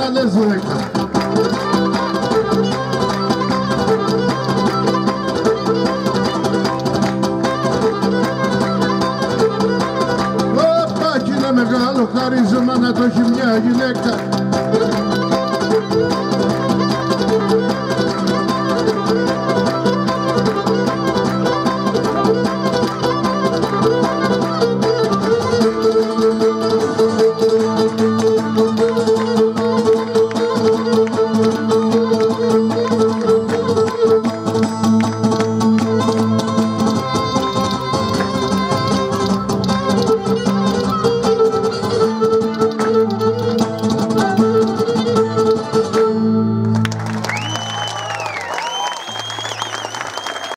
Anna Leswek.